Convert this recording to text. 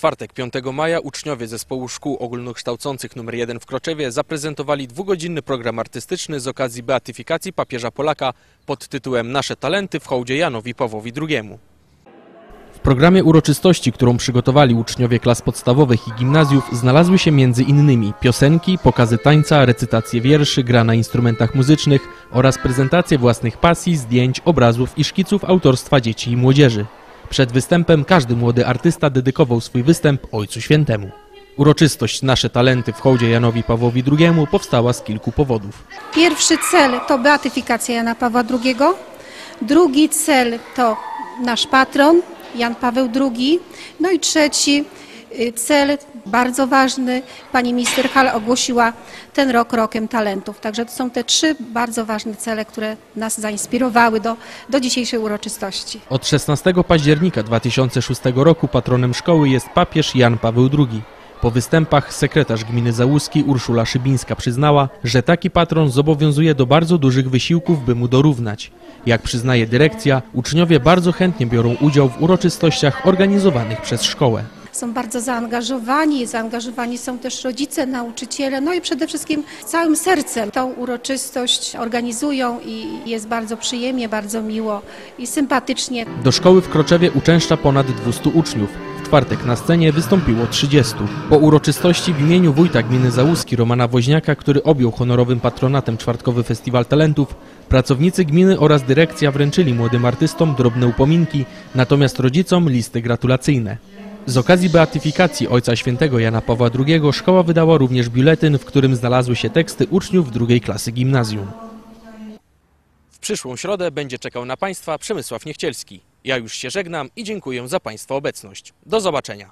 czwartek 5 maja uczniowie Zespołu Szkół Ogólnokształcących nr 1 w Kroczewie zaprezentowali dwugodzinny program artystyczny z okazji beatyfikacji papieża Polaka pod tytułem Nasze talenty w hołdzie Janowi Pawłowi II. W programie uroczystości, którą przygotowali uczniowie klas podstawowych i gimnazjów, znalazły się innymi piosenki, pokazy tańca, recytacje wierszy, gra na instrumentach muzycznych oraz prezentacje własnych pasji, zdjęć, obrazów i szkiców autorstwa dzieci i młodzieży. Przed występem każdy młody artysta dedykował swój występ Ojcu Świętemu. Uroczystość Nasze Talenty w hołdzie Janowi Pawłowi II powstała z kilku powodów. Pierwszy cel to beatyfikacja Jana Pawła II. Drugi cel to nasz patron Jan Paweł II. No i trzeci cel, bardzo ważny, pani minister Hall ogłosiła ten rok rokiem talentów. Także to są te trzy bardzo ważne cele, które nas zainspirowały do, do dzisiejszej uroczystości. Od 16 października 2006 roku patronem szkoły jest papież Jan Paweł II. Po występach sekretarz gminy Załuski Urszula Szybińska przyznała, że taki patron zobowiązuje do bardzo dużych wysiłków, by mu dorównać. Jak przyznaje dyrekcja, uczniowie bardzo chętnie biorą udział w uroczystościach organizowanych przez szkołę. Są bardzo zaangażowani, zaangażowani są też rodzice, nauczyciele, no i przede wszystkim całym sercem tą uroczystość organizują i jest bardzo przyjemnie, bardzo miło i sympatycznie. Do szkoły w Kroczewie uczęszcza ponad 200 uczniów. W czwartek na scenie wystąpiło 30. Po uroczystości w imieniu wójta gminy Załuski Romana Woźniaka, który objął honorowym patronatem czwartkowy Festiwal Talentów, pracownicy gminy oraz dyrekcja wręczyli młodym artystom drobne upominki, natomiast rodzicom listy gratulacyjne. Z okazji beatyfikacji Ojca Świętego Jana Pawła II szkoła wydała również biuletyn, w którym znalazły się teksty uczniów drugiej klasy gimnazjum. W przyszłą środę będzie czekał na Państwa Przemysław Niechcielski. Ja już się żegnam i dziękuję za Państwa obecność. Do zobaczenia.